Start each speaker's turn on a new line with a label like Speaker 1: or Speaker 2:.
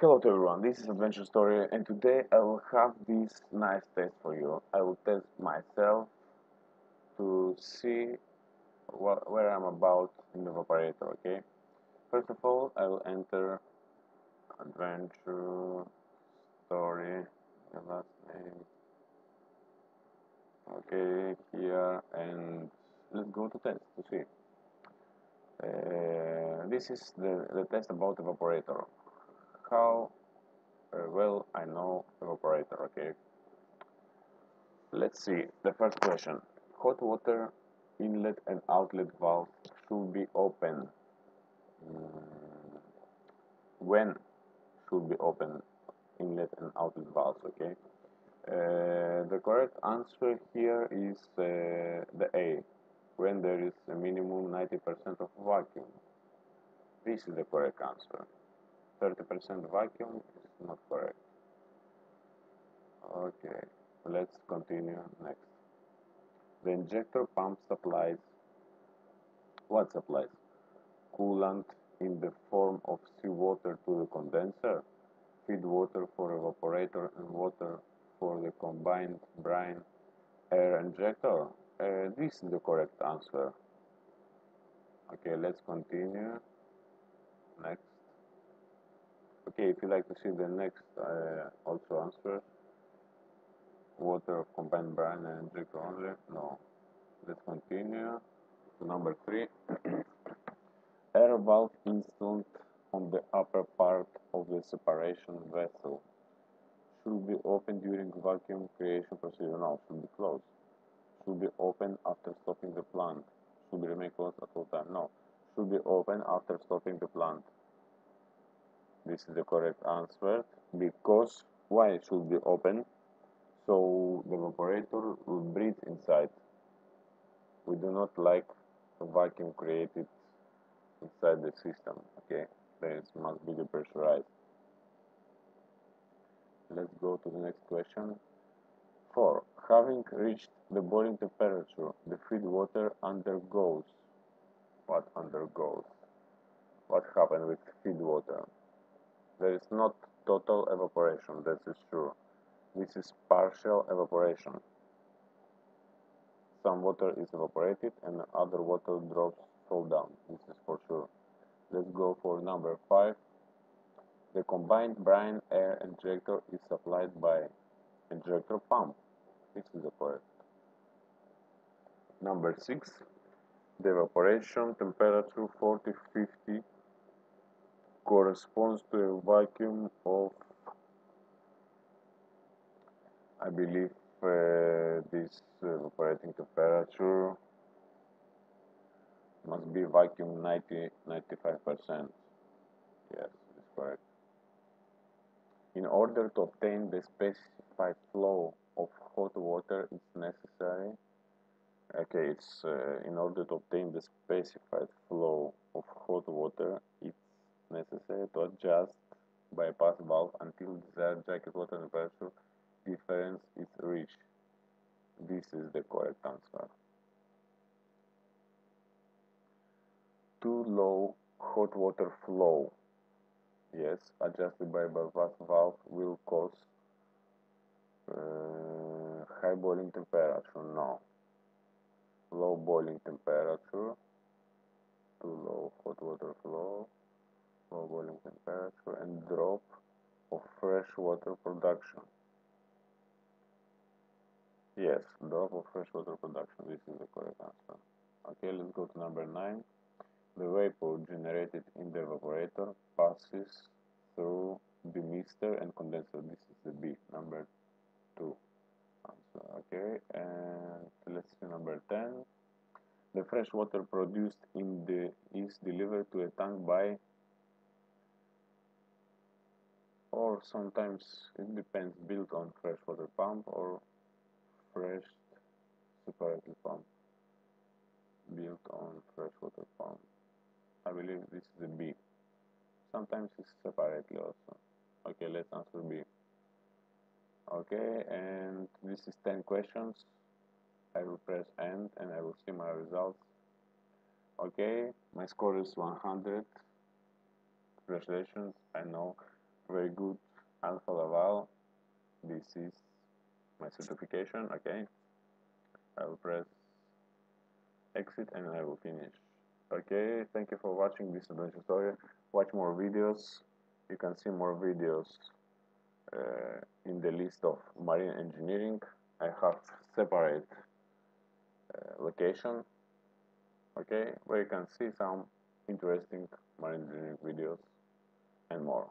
Speaker 1: Hello to everyone, this is Adventure Story and today I will have this nice test for you. I will test myself to see what, where I'm about in the operator, okay? First of all, I will enter Adventure Story, the last name, okay, here and let's go to test to see. Uh, this is the, the test about evaporator how uh, well I know evaporator, okay? Let's see, the first question. Hot water inlet and outlet valve should be open. Mm, when should be open inlet and outlet valves, okay? Uh, the correct answer here is uh, the A, when there is a minimum 90% of vacuum. This is the correct answer. 30% vacuum is not correct. Okay, let's continue next. The injector pump supplies what supplies? Coolant in the form of seawater to the condenser, feed water for evaporator and water for the combined brine air injector. Uh, this is the correct answer. Okay, let's continue. Next okay if you like to see the next uh, also answer. Water of combined brine and drink only? No. Let's continue. To number three. Air valve installed on the upper part of the separation vessel should be open during vacuum creation procedure. No should be closed. Should be open after stopping the plant. Should be remain closed at all time. No. Should be open after stopping the plant this is the correct answer because why it should be open so the evaporator will breathe inside. We do not like a vacuum created inside the system okay? Then it must be depressurized let's go to the next question. 4 having reached the boiling temperature the feed water undergoes what undergoes? What happened with feed water there is not total evaporation, that is true. This is partial evaporation. Some water is evaporated and other water drops fall down. This is for sure. Let's go for number 5. The combined brine air injector is supplied by injector pump. This is the correct. Number 6. The evaporation temperature 40-50 corresponds to a vacuum of I believe uh, this uh, operating temperature must be vacuum 90 95% yes it's correct. In order to obtain the specified flow of hot water it's necessary okay it's uh, in order to obtain the specified flow of hot water necessary to adjust bypass valve until desired jacket water temperature difference is reached. This is the correct answer. Too low hot water flow. Yes, adjusted by bypass valve will cause uh, high boiling temperature. No. Low boiling temperature. Too low hot water flow low boiling temperature and drop of fresh water production. Yes, drop of fresh water production. This is the correct answer. Okay, let's go to number 9. The vapor generated in the evaporator passes through the mister and condenser. This is the B, number 2 answer. Okay, and let's see number 10. The fresh water produced in the is delivered to a tank by or sometimes it depends built on freshwater pump or fresh separately pump built on freshwater pump. I believe this is the B. Sometimes it's separately also. Okay let's answer B. Okay and this is 10 questions. I will press end and I will see my results. Okay my score is 100 congratulations I know very good Alfa Laval this is my certification okay? I will press exit and I will finish. Okay thank you for watching this adventure story. Watch more videos. You can see more videos uh, in the list of marine engineering. I have separate uh, location okay? Where you can see some interesting marine engineering videos and more